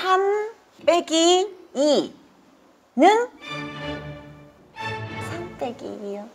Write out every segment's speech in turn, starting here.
3 빼기 2는 3 빼기 2요.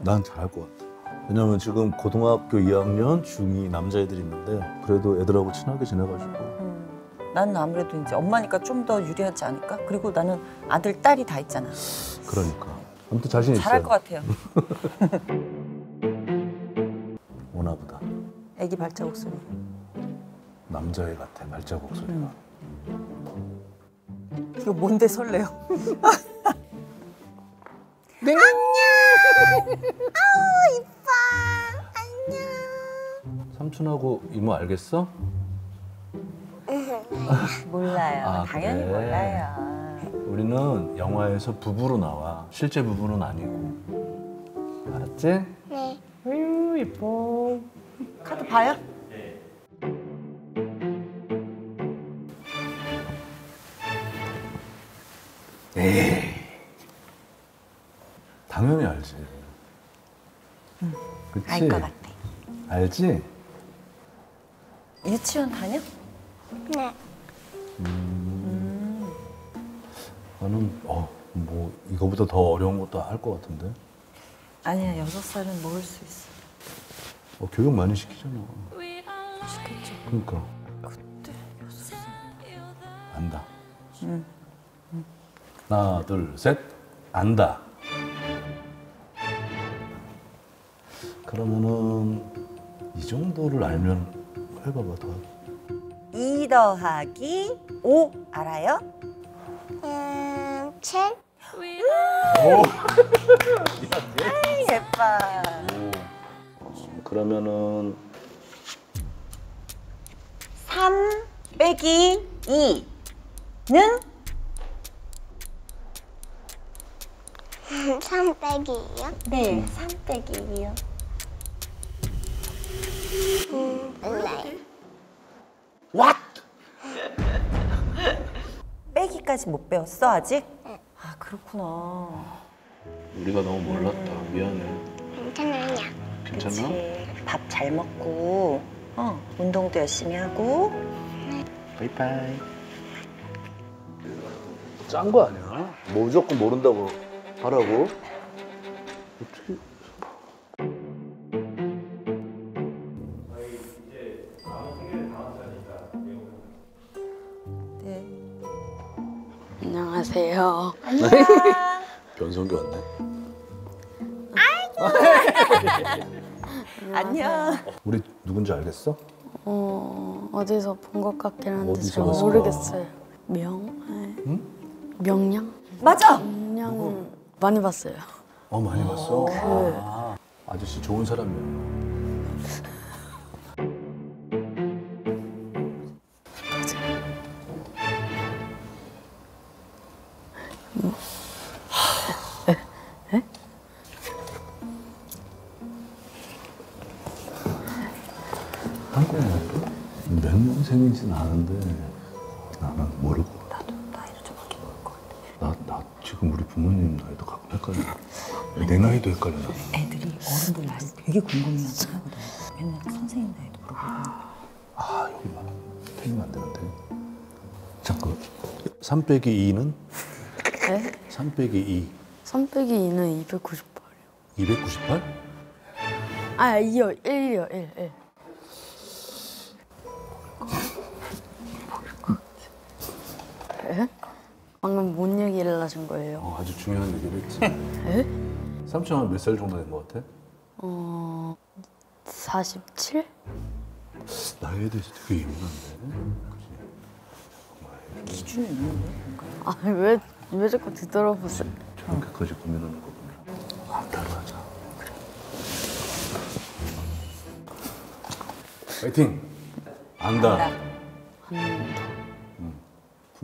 난 잘할 것 같아. 왜냐면 지금 고등학교 2학년 중2 남자애들이 있는데 그래도 애들하고 친하게 지내가지고 음, 나는 아무래도 이제 엄마니까 좀 더 유리하지 않을까? 그리고 나는 아들, 딸이 다 있잖아. 그러니까 아무튼 자신 있어요. 잘할 것 같아요. 오나 보다. 애기 발자국 소리. 남자애 같아 발자국 소리가. 음. 이거 뭔데 설레요? 삼촌하고 이모 알겠어? 몰라요. 아, 당연히 그래. 몰라요. 우리는 영화에서 부부로 나와. 실제 부부는 아니고. 알았지? 네. 아유 이뻐. 카드 봐요? 에이. 당연히 알지. 그치? 알것 같아. 알지? 유치원 다녀? 네. 나는 어, 뭐 이거보다 더 어려운 것도 할 것 같은데. 아니야, 여섯 살은 먹을 수 있어. 어, 교육 많이 시키잖아. 시켰죠. 그러니까 그때 여섯 살. 안다. 응. 하나, 둘, 셋. 안다. 그러면은 이 정도를 알면 해봐봐 더. 2 더하기 5 알아요? 음, 칠. 예뻐. 어, 그러면은 3 빼기 2는 삼 빼기요? 네, 3 빼기 2요. 음, 몰라요. What? 빼기까지 못 배웠어 아직? 아 그렇구나. 우리가 너무 몰랐다. 미안해. 괜찮아요. 괜찮아? 밥 잘 먹고, 어 운동도 열심히 하고. 바이바이. 짠 거 아니야? 뭐 무조건 모른다고 하라고? 어떻게? 안녕하세요. 변성기 왔네. 안녕. 우리 누군지 알겠어? 어, 어디서 본 것 같긴 한데 어디서 잘 봤어? 모르겠어요. 명? 네. 명량? 맞아. 명량 많이 봤어요. 어 많이 봤어. 그 아, 아저씨 좋은 사람이야. 한국에 몇 년생인지는 아는데 나는 모르고 나도 나이도 정확히 모를 것 같아. 나, 나 지금 우리 부모님 나이도 가끔 헷갈려 내 나이도 헷갈려 나 애들이 어른들 나이 되게 궁금해하긴 하거든. 맨날 선생님 나이도 물어보고. 아 여기 봐 틀리면 안 되는데 잠깐 3 빼기 2는? 네? 3 빼기 2 3 빼기 2는 298이요. 298? 아, 2요. 1이요. 1. 1. 에? 방금 뭔 얘기를 하신 거예요? 어, 아주 중요한 얘기를 했지 에? 삼촌은 몇살 정도 된 것 같아? 어, 47? 나이에 대해서 되게 예민한데 그치? 기준이 있는데? 아, 왜, 왜 자꾸 뒤돌아보세요? 저렇게까지 고민하는 거 보면 아 그래 파이팅! 안다 안다.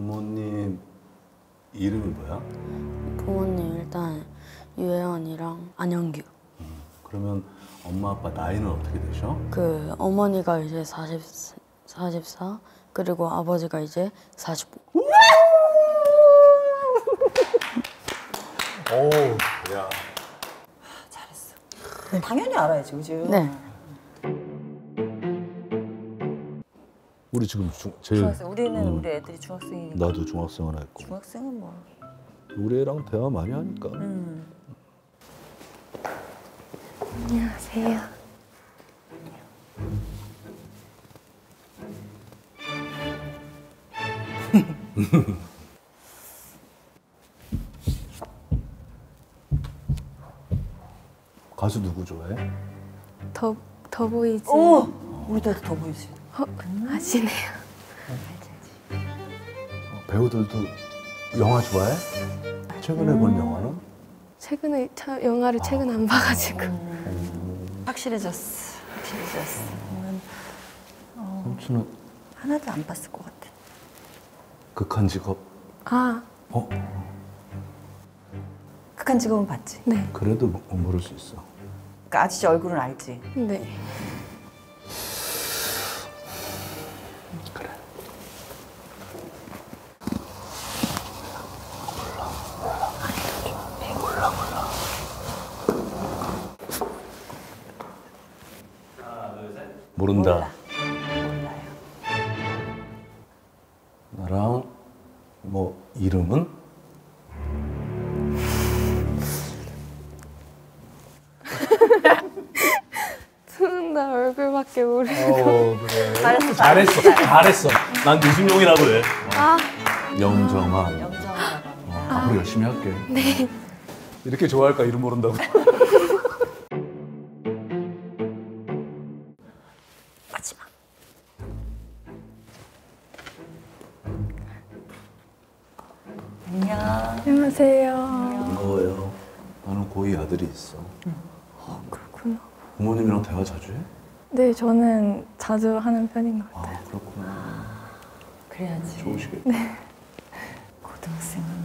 부모님 이름이 뭐야? 부모님 일단 유혜원이랑 안영규. 그러면 엄마 아빠 나이는 어떻게 되셔? 그 어머니가 이제 40, 44 그리고 아버지가 이제 45. 오, 야. 잘했어. 당연히 알아야지, 그지? 네. 우리 지금 중, 제일 중학생. 우리는 음, 우리 애들이 중학생이니까. 나도 중학생 하나 했고 중학생은 뭐. 우리 애랑 대화 많이 하니까 음. 안녕하세요. 가수 누구 좋아해? 더, 더 보이지 오! 우리도 애들 더 보이 어, 배우들도 영화 좋아해? 최근에 본 영화는? 최근에 차, 영화를 최근에 안 봐가지고 확실해졌어. 확실해졌어. 음, 삼촌은 하나도 안 봤을 것 같아. 극한 직업 아 어? 극한 직업은 봤지. 네. 그래도 모- 모를 수 있어 그러니까 아저씨 얼굴은 알지. 네. 모른다. 몰라요. 나랑 뭐 이름은? 두분 다 얼굴밖에 모르. 어 그래. 잘했어, 잘했어. 잘했어 난 유승용이라고 해 아. 영정아. 영정하라고. 어, 앞으로 열심히 할게. 네. 이렇게 좋아할까? 이름 모른다고 아들이 있어 그렇구나. 부모님이랑 대화 자주 해? 네 저는 자주 하는 편인 것 같아요. 아 그렇구나 그래야지. 좋으시겠다 고등생은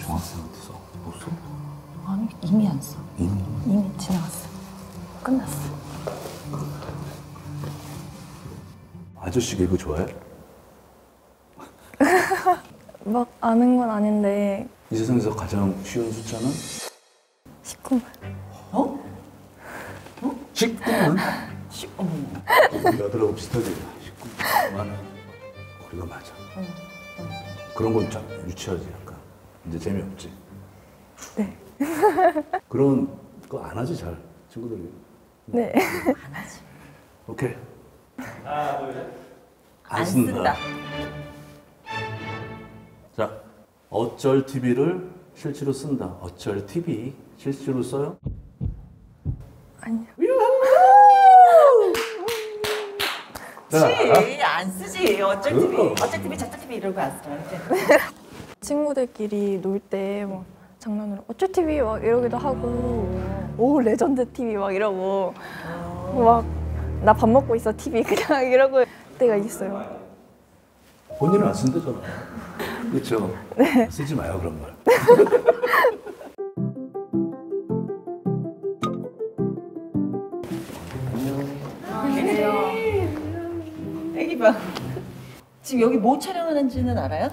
중학생 어디서 못 써? 아니 이미 안 써. 이미 이미 지나갔어. 끝났어. 아저씨 개그 좋아해? 막 아는 건 아닌데 이 세상에서 가장 쉬운 숫자는? 19만. 어? 19만? 씨, 어머. 우리 아들하고 비슷하게 19만 우리가 맞아 그런 건좀 유치하지 약간 이제 재미없지 네. 그런 거 안 하지 잘 친구들이 네. 안 하지. 오케이 안 쓴다. 자 어쩔 TV를 실제로 쓴다 어쩔 TV 실제로 써요? 아니요. 그렇지. 안 쓰지. 어쩔 TV. 그럼. 어쩔 TV, 저쩔 TV 이러고 안 써. 친구들끼리 놀 때 뭐 장난으로 어쩔 TV 막 이러기도 하고 오 레전드 TV 막 이러고 막 나 밥 먹고 있어 TV 그냥 이러고 때가 있어요. 본인은 안 쓴다잖아 그렇죠? 쓰지 마요 그런 애기 봐. 지금 여기 뭐 촬영하는지는 알아요?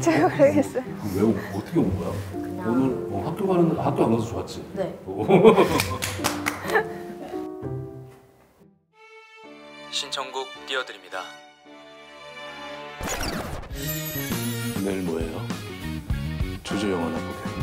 잘 모르겠어요. 왜 오- 어떻게 온 거야? 오늘 어, 학교 가는 학교 안 가서 좋았지? 네. 신청곡 띄워드립니다. 내일 뭐예요? 조조 영화나 보게.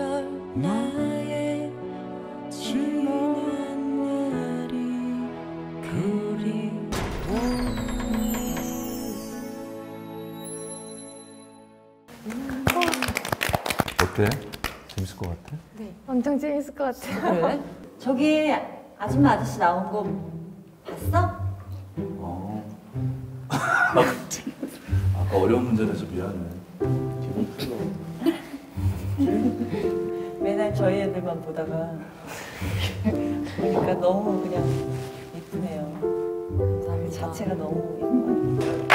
시절 나의 지난 날이 그리워 어때? 재밌을 것 같아? 엄청 재밌을 것 같아요. 그래? 저기 아줌마 아저씨 나온 거 봤어? 어. 아 어려운 문제 내서 미안해. 저희 애들만 보다가 보니까 너무 그냥 예쁘네요. 그 자체가 너무 예뻐요.